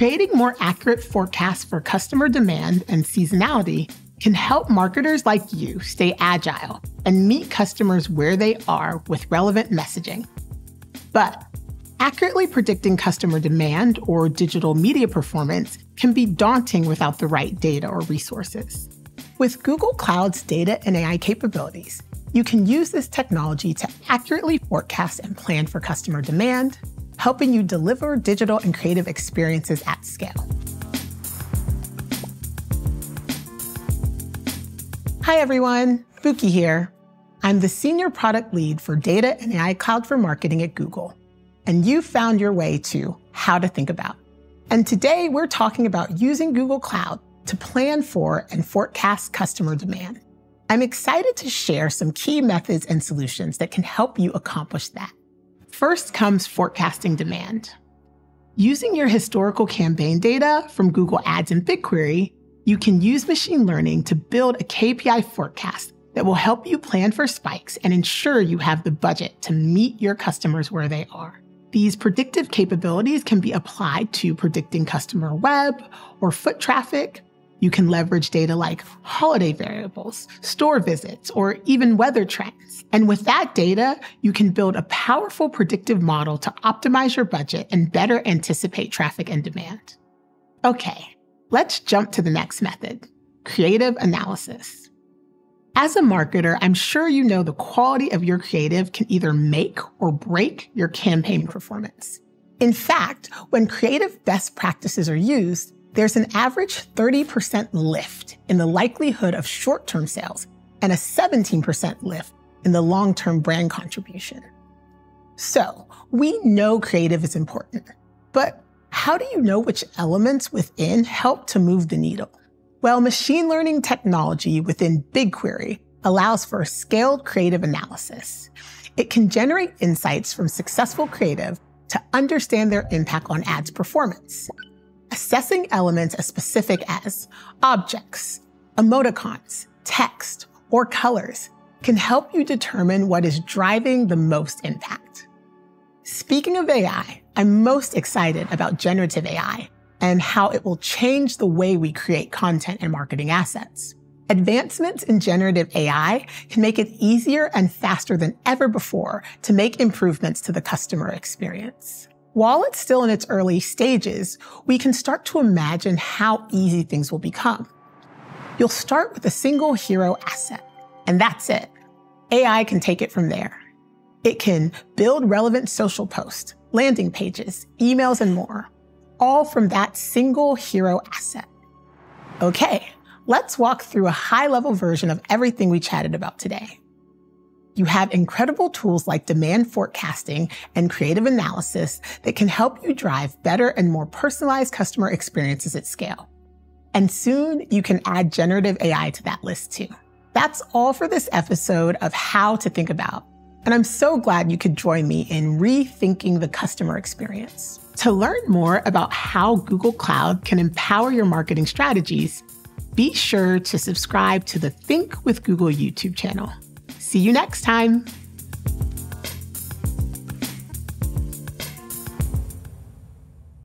Creating more accurate forecasts for customer demand and seasonality can help marketers like you stay agile and meet customers where they are with relevant messaging. But accurately predicting customer demand or digital media performance can be daunting without the right data or resources. With Google Cloud's data and AI capabilities, you can use this technology to accurately forecast and plan for customer demand, helping you deliver digital and creative experiences at scale. Hi, everyone. Buki here. I'm the Senior Product Lead for Data and AI Cloud for Marketing at Google. And you found your way to How to Think About. And today we're talking about using Google Cloud to plan for and forecast customer demand. I'm excited to share some key methods and solutions that can help you accomplish that. First comes forecasting demand. Using your historical campaign data from Google Ads and BigQuery, you can use machine learning to build a KPI forecast that will help you plan for spikes and ensure you have the budget to meet your customers where they are. These predictive capabilities can be applied to predicting customer web or foot traffic. You can leverage data like holiday variables, store visits, or even weather trends. And with that data, you can build a powerful predictive model to optimize your budget and better anticipate traffic and demand. Okay, let's jump to the next method creative analysis. As a marketer, I'm sure you know the quality of your creative can either make or break your campaign performance. In fact, when creative best practices are used, there's an average 30% lift in the likelihood of short term sales and a 17% lift in the long term brand contribution. So, we know creative is important, but how do you know which elements within help to move the needle? Well, machine learning technology within BigQuery allows for a scaled creative analysis. It can generate insights from successful creative to understand their impact on ads performance. Assessing elements as specific as objects, emoticons, text, or colors can help you determine what is driving the most impact. Speaking of AI, I'm most excited about generative AI and how it will change the way we create content and marketing assets. Advancements in generative AI can make it easier and faster than ever before to make improvements to the customer experience. While it's still in its early stages, we can start to imagine how easy things will become. You'll start with a single hero asset, and that's it. AI can take it from there. It can build relevant social posts, landing pages, emails, and more all from that single hero asset. Okay, let's walk through a high level version of everything we chatted about today. You have incredible tools like demand forecasting and creative analysis that can help you drive better and more personalized customer experiences at scale. And soon you can add generative AI to that list too. That's all for this episode of How to Think About. And I'm so glad you could join me in rethinking the customer experience. To learn more about how Google Cloud can empower your marketing strategies, be sure to subscribe to the Think with Google YouTube channel. See you next time.